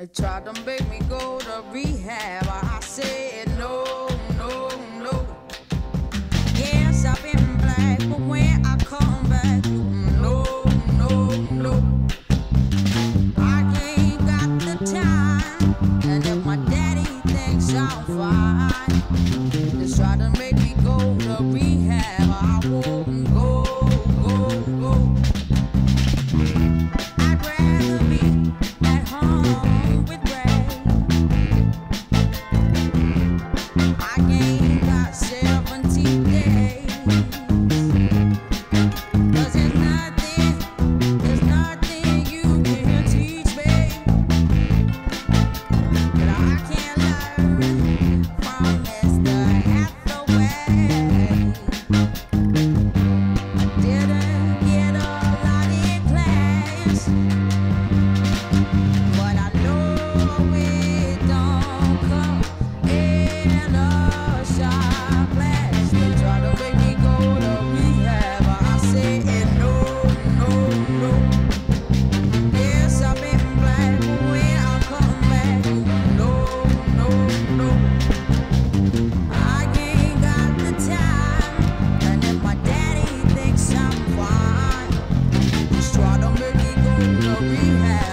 They tried to make me go to rehab. I said no, no, no. Yes, I've been black, but when I come back, no, no, no. I ain't got the time, and if my daddy thinks I'm fine, they tried to make me go to rehab. I won't go, go, go.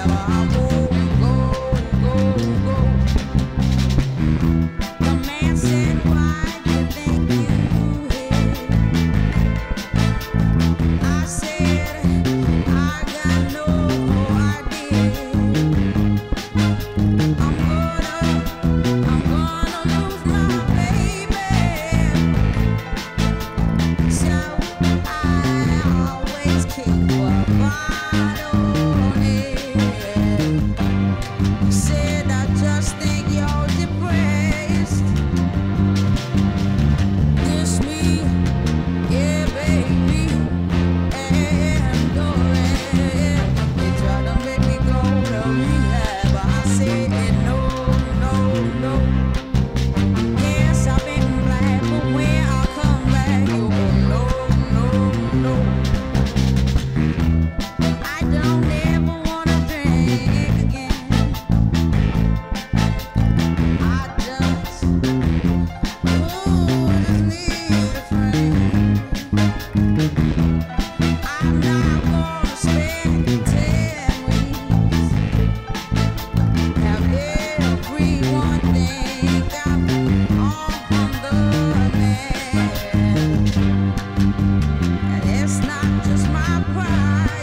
I'll